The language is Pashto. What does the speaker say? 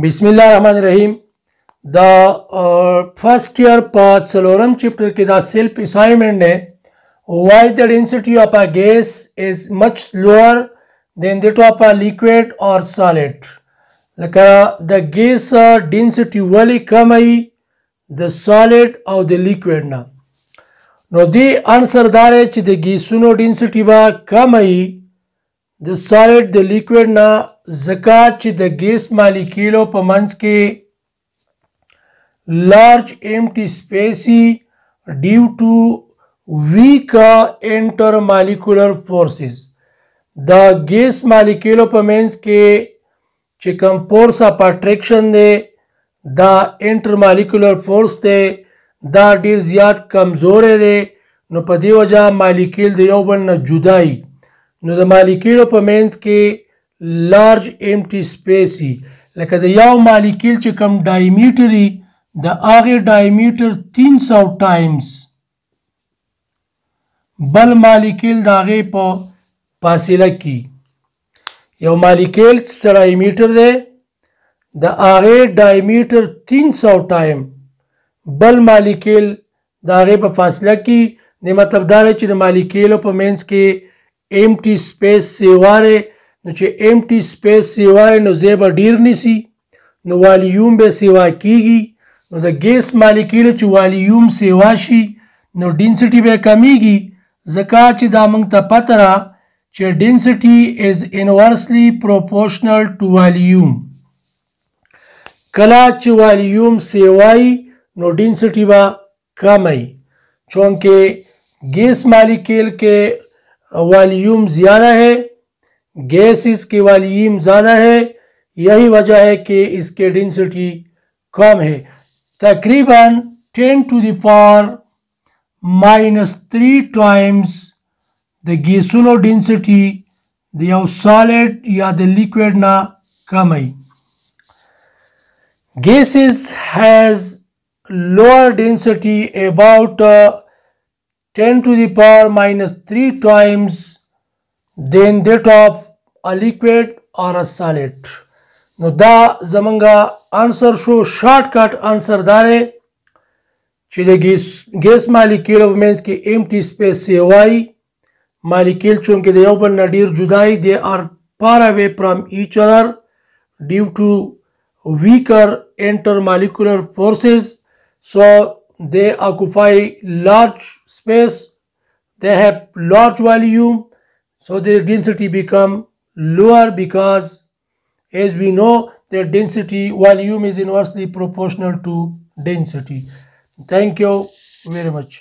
بسم الله الرحمن الرحیم دا فرست ایئر په څلورم چپټر کې دا سیلف اسایمنټ دی why the density of a gas is much lower than that of a liquid or solid لکه د ګیس ډینسټي ولې کم ای د سالډ او د لیکوډ نه نو دی انسر دار چې د ګیسونو ډینسټي به کم ای د سالډ د لیکوډ نه زکات چې د ګیس مالکیلو په منځ کې لارج امټي سپیسي ډیو ټو ویک انټر مالیکولر فورسز د ګیس مالیکیلو په منځ کې چې کوم فورس اپ اټریکشن دی دا انټر مالیکولر فورس دی دا ډیر زیات کمزور دی نو په دی وجہ مالیکیل د یو بل نه جدای نو د مالیکیلو په منځ کې لارج امټي سپیس وي لکه د یو مالیکول چې کم ډایمیټر وي د هغه ډایمیټر 300 ټایمز بل مالیکول د هغه په فاصله کې یو مالیکول څه ډایمیټر دی د هغه ډایمیټر 300 ټایم بل مالیکول د هغه په فاصله کې د مطلب دا چې د مالیکولو په مینس کې امټي سپیس سیواره نو چې ایم ټي سپیس سیوای نو زیب ډیر نیسی نو والیوم به سیوا کیږي نو د ګیس مالیکول چې والیوم سیوا شي نو ډینسټي به کمیږي ځکه چې دا موږ ته پته را چې ډینسټي از انورسلی پروپورشنل ټو والیوم کله چې والیوم سیوای نو ډینسټي به کمای چونکہ گیس مالیکیل کے والیوم زیادہ ہے gases के volume ज़्यादा है यही वजह है कि इसके डेंसिटी कम है तकरीबन ten to the power minus three times the गैसुनो डेंसिटी द सॉलिड या द लिक्विड ना कम है gases has lower density about ten 10 the power minus three times then that of a liquid or a solid نو دا زمونږه آنسر شو شارټ کټ آنسر دارې چې د ګیس ګیس مالیکول په مینس کې ایم ټي سپیس سی واي مالیکول چونکې د یو بل نه ډیر جدای دی آر far away from each other due to weaker intermolecular forces so they occupy large space they have large volume So the density become lower because as we know the density volume is inversely proportional to density. Thank you very much.